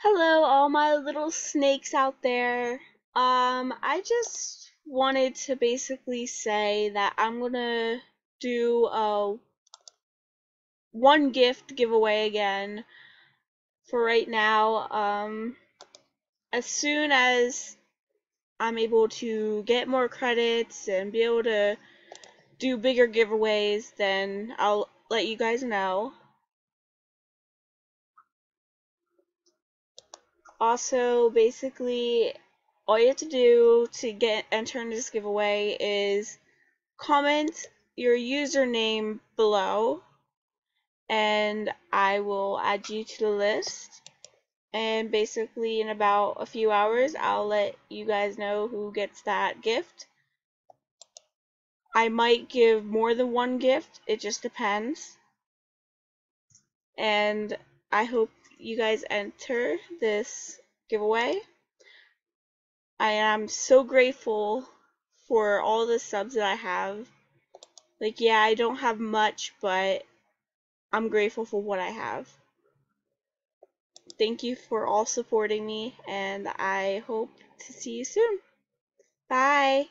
Hello, all my little snakes out there. Um, I just wanted to basically say that I'm gonna do a one gift giveaway again for right now. Um, as soon as I'm able to get more credits and be able to do bigger giveaways, then I'll let you guys know. Also, basically, all you have to do to get enter in this giveaway is comment your username below and I will add you to the list. And basically, in about a few hours, I'll let you guys know who gets that gift. I might give more than one gift, it just depends. And I hope you guys enter this giveaway. I am so grateful for all the subs that I have. Like, yeah, I don't have much, but I'm grateful for what I have. Thank you for all supporting me, and I hope to see you soon. Bye.